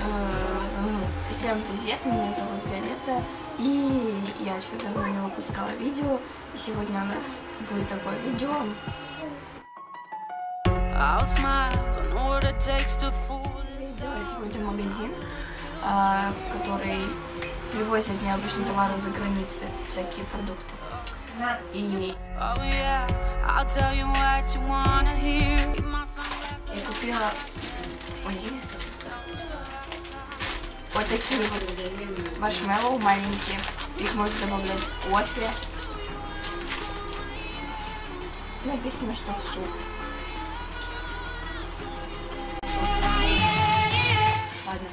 Э, Всем привет, меня зовут Виолетта, и я что давно не выпускала видео, и сегодня у нас будет такое видео. Я сделала сегодня магазин, а, в который привозят необычные товары за границы, всякие продукты. И Oh yeah, вот такие вот маршмеллоу маленькие. Их можно добавлять в кофе. Написано, что в суп. Ладно.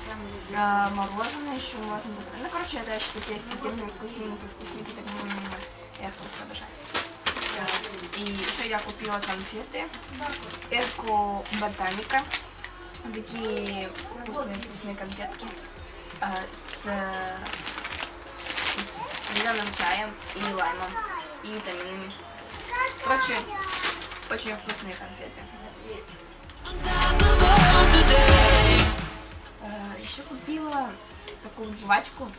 А, мороженое еще можно. Ну, короче, это еще такие офигенные вкусненькие, вкусненькие, так их просто обожаю. И еще я купила конфеты. Эко Ботаника. Такие вкусные, вкусные конфетки. А, с, с зеленым чаем и лаймом. И витаминами. Короче, очень вкусные конфеты. today. еще купила такую жвачку.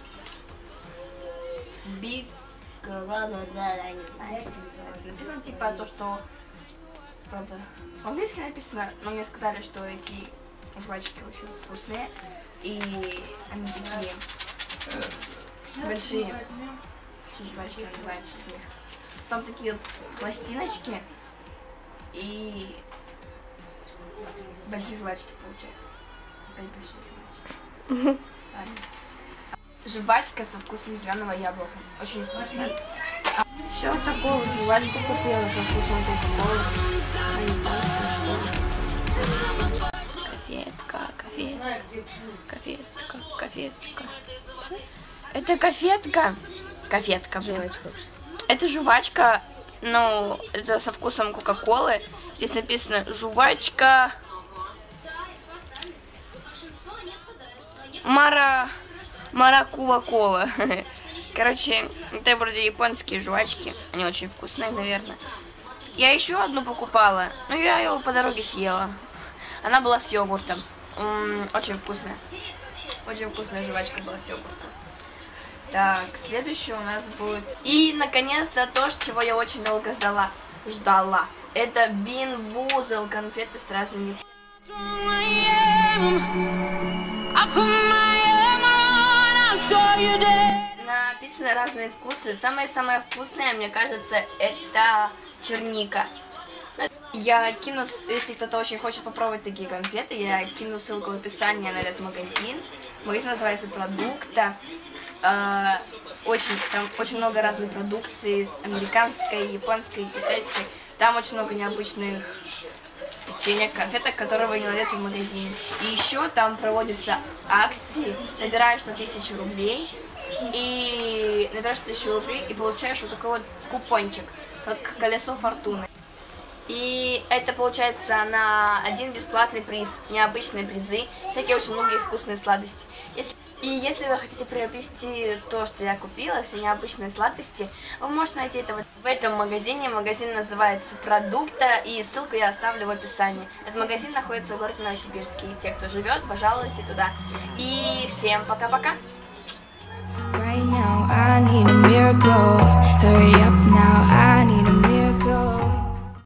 Big ла-ла-ла, я не знаю, что называется. Написано типа то, что... Правда, по-английски написано, но мне сказали, что эти жвачки очень вкусные. И они такие большие. Жвачки называются у них. Там такие вот пластиночки и большие жвачки получаются. Опять большие жвачки. Жвачка со вкусом зеленого яблока. Очень вкусная. Еще такую вот жвачку купила со вкусом кока-колы. Конфетка, конфетка. Это конфетка. Конфетка, блин. Это жвачка, ну, это со вкусом кока-колы. Здесь написано жвачка. Мара... Маракула кола. Короче, это вроде японские жвачки. Они очень вкусные, наверное. Я еще одну покупала, но я ее по дороге съела. Она была с йогуртом. Очень вкусная. Очень вкусная жвачка была с йогуртом. Так, следующее у нас будет... И, наконец-то, то, чего я очень долго ждала. Ждала. Это Бин Бузел, конфеты с разными. Написаны разные вкусы. Самое-самое вкусное, мне кажется, это черника. Я кину, если кто-то очень хочет попробовать такие конфеты, я кину ссылку в описании на этот магазин. Магазин называется Продукта. Э, Очень, там очень много разной продукции, американской, японской, китайской. Там очень много необычных печенья, конфеток, которые вы не найдете в магазине. И еще там проводятся акции, набираешь на тысячу рублей, и набираешь тысячу рублей и получаешь вот такой вот купончик, как колесо фортуны. И это получается на один бесплатный приз, необычные призы, всякие очень многие вкусные сладости. И если вы хотите приобрести то, что я купила, все необычные сладости, вы можете найти это вот в этом магазине. Магазин называется Продукта, и ссылку я оставлю в описании. Этот магазин находится в городе Новосибирске, и те, кто живет, пожалуйте туда. И всем пока-пока! Right